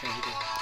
Sem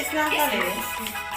It's not funny.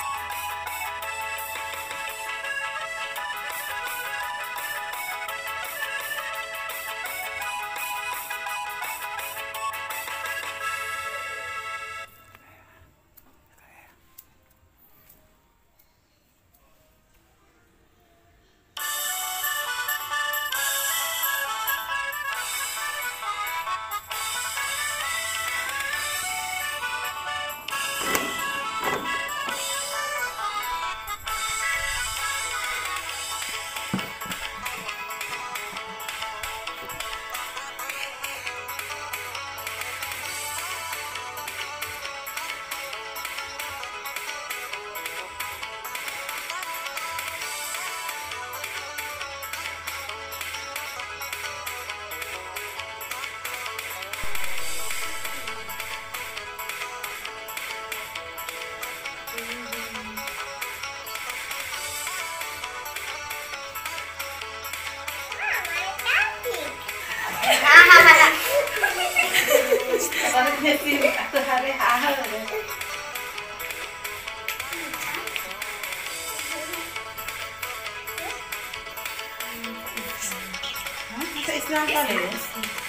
it's not yes, funny. It is.